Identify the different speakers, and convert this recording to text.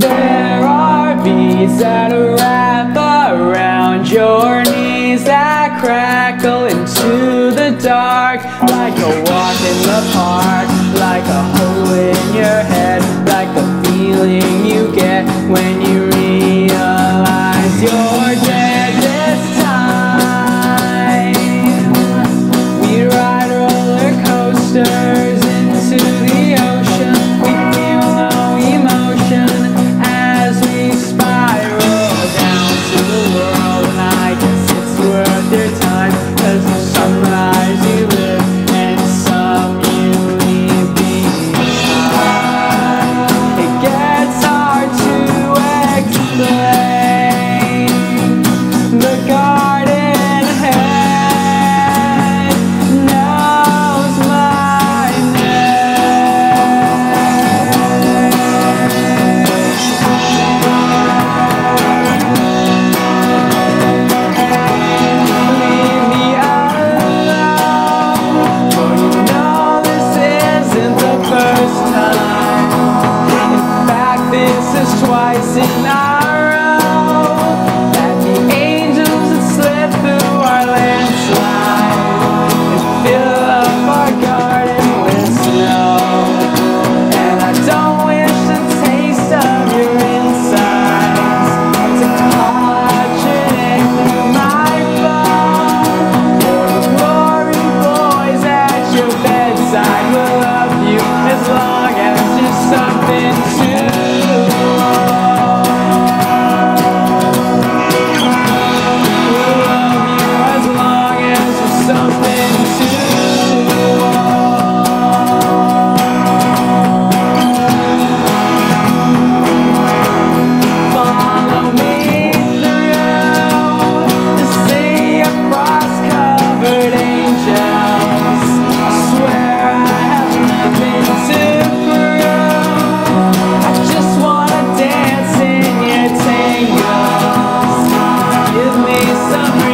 Speaker 1: There are bees that wrap around your knees that crackle into the dark like a walk in the park. in summer